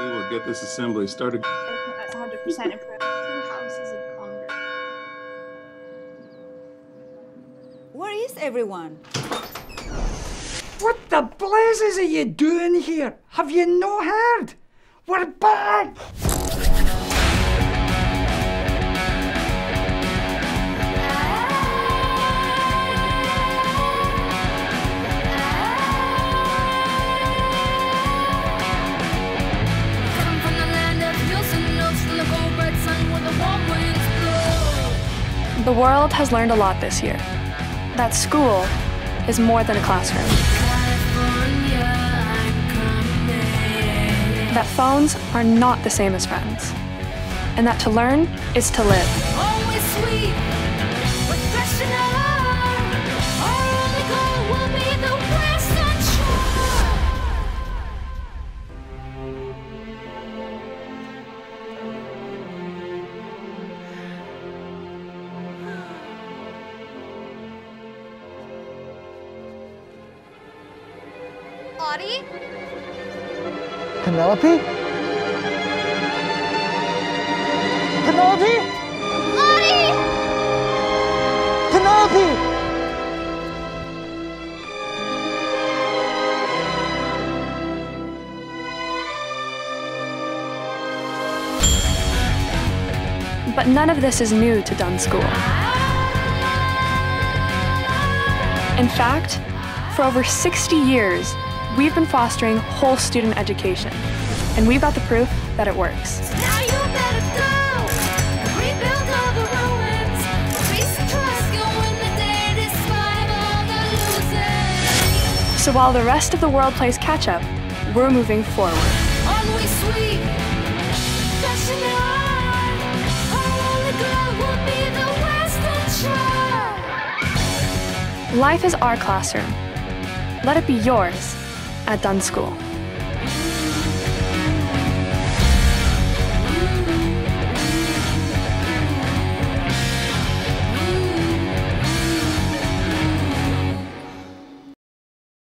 We will get this assembly started. 100% improved. Two houses of Congress. Where is everyone? What the blazes are you doing here? Have you no heard? We're back! The world has learned a lot this year. That school is more than a classroom. That phones are not the same as friends. And that to learn is to live. Audie? Penelope? Penelope? Audie! Penelope! But none of this is new to Dunn School. In fact, for over 60 years, we've been fostering whole student education. And we've got the proof that it works. Now you better go. Rebuild all the ruins. Face the trust, go win the day despite all the losing. So while the rest of the world plays catch up, we're moving forward. Always sweet, passionate. Our only goal will be the Western Shore. Life is our classroom. Let it be yours at Dunn School.